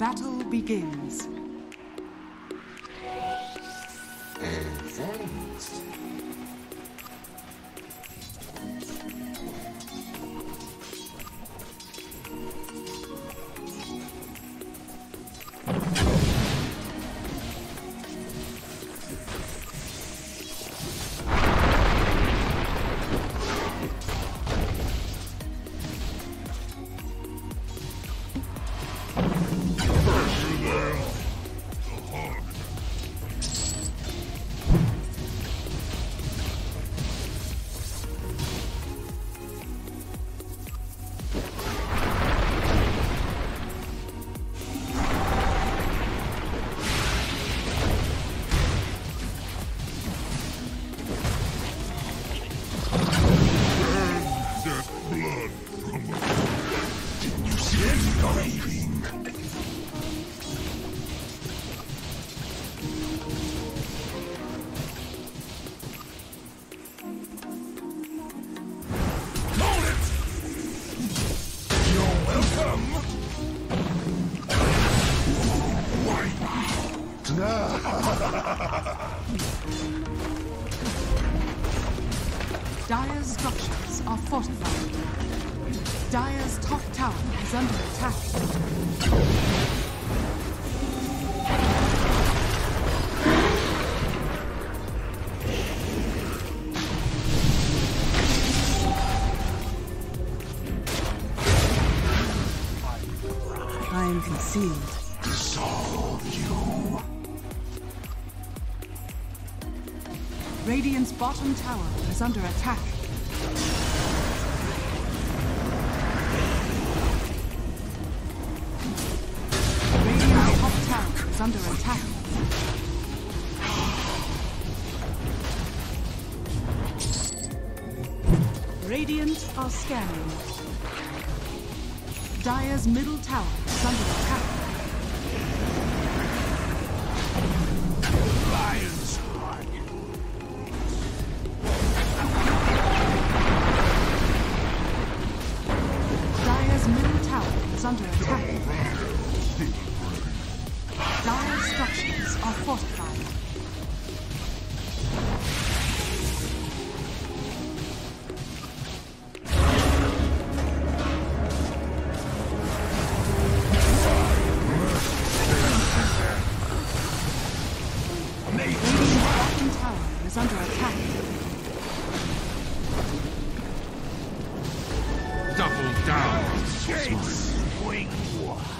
battle begins. Dire's structures are fortified. Dire's top tower is under attack. I am concealed. Radiant's bottom tower is under attack. Radiant's top tower is under attack. Radiant are scanning. Dire's middle tower is under attack. Swing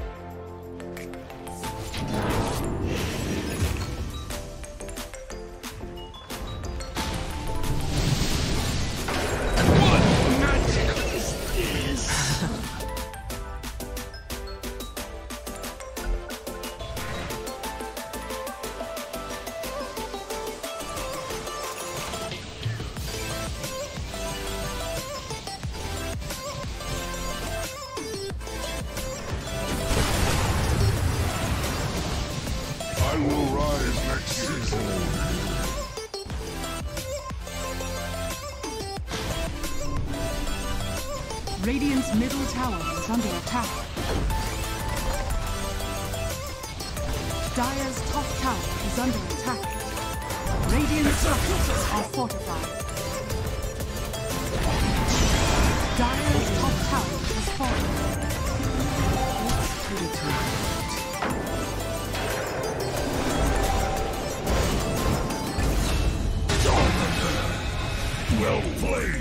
Radiant's middle tower is under attack. Dire's top tower is under attack. Radiant structures are fortified. Dire's top tower has fallen. Well played.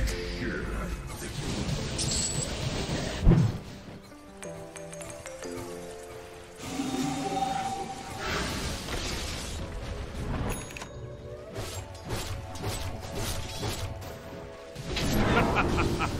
With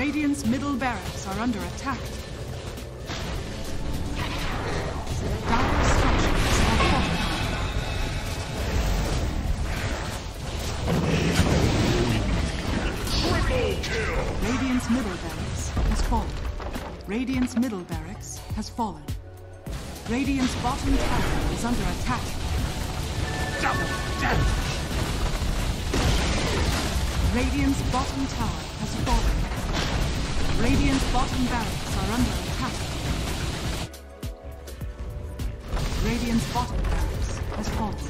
Radiant's middle barracks are under attack. Dire structures are fortified. Radiant's middle barracks has fallen. Radiant's middle barracks has fallen. Radiant's bottom tower is under attack. Double down. Radiant's bottom tower has fallen. Radiant's bottom barracks are under attack. Radiant's bottom barracks has fallen.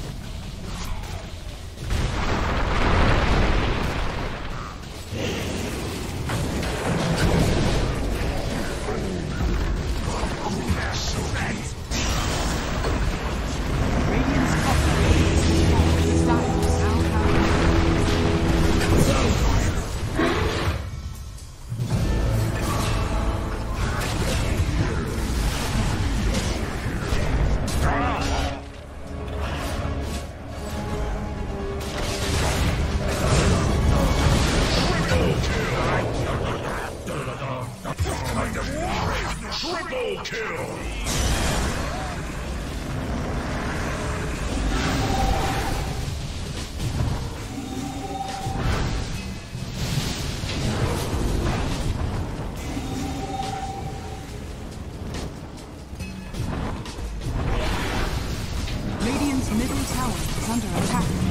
Triple kill! Radiant's middle tower is under attack.